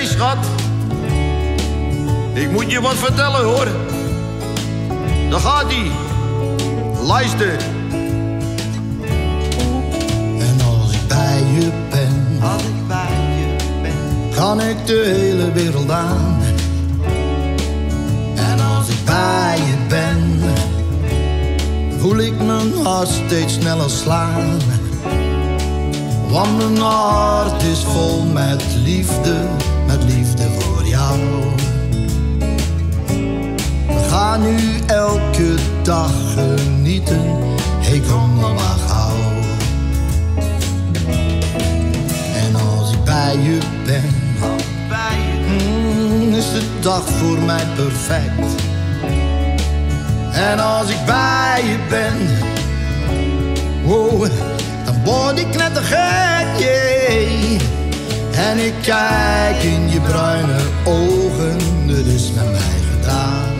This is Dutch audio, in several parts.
hey, schat. Ik moet je wat vertellen, hoor. Daar gaat hij. Luister. En als ik bij je ben, Als ik bij je ben. kan ik de hele wereld aan. En als ik bij je ben, voel ik mijn hart steeds sneller slaan. Want mijn hart is vol met liefde, met liefde voor jou. We gaan nu elke dag genieten, hey kom dan maar gauw. En als ik bij je ben, mm, is de dag voor mij perfect. En als ik bij je ben, wow, dan word ik net te gek, yeah. En ik kijk in je bruine ogen, het is met mij gedaan.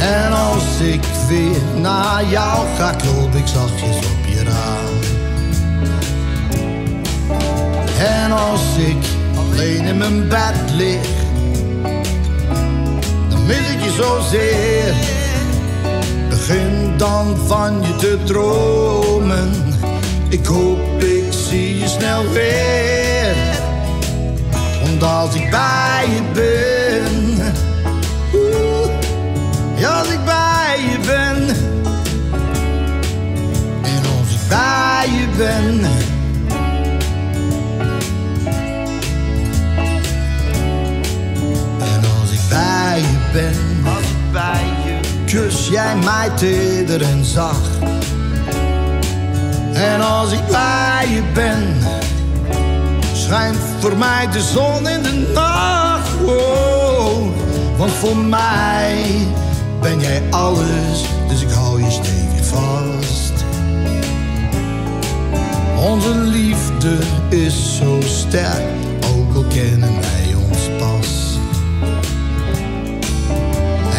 En als ik weer naar jou ga, klop ik zachtjes op je raam. En als ik alleen in mijn bed lig, dan mis ik je zozeer. Begin dan van je te dromen. Ik hoop ik zie je snel weer. Als ik bij je ben, oeh, ja, als ik bij je ben. En als ik bij je ben. En als ik bij je ben, Als ik bij je kus jij mij teder en zacht. En als ik bij je ben, schijnt voor mij de zon in de nacht. Wow, want voor mij ben jij alles, dus ik hou je stevig vast. Onze liefde is zo sterk, ook al kennen wij ons pas.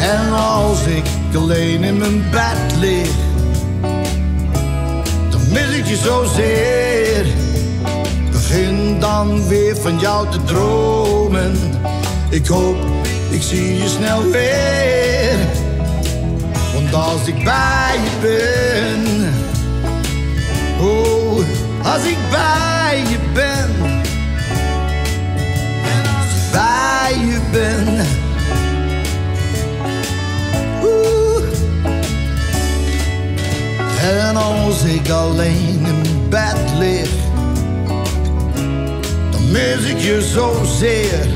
En als ik alleen in mijn bed lig, je zozeer. Begin dan weer van jou te dromen. Ik hoop, ik zie je snel weer. Want als ik bij je ben, als ik alleen in bed lig, dan mis ik je zozeer.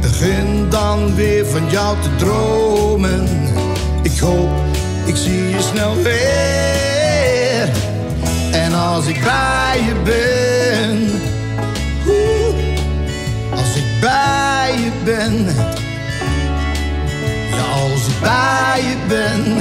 Begin dan weer van jou te dromen. Ik hoop, ik zie je snel weer. En als ik bij je ben, als ik bij je ben. Ja, als ik bij je ben,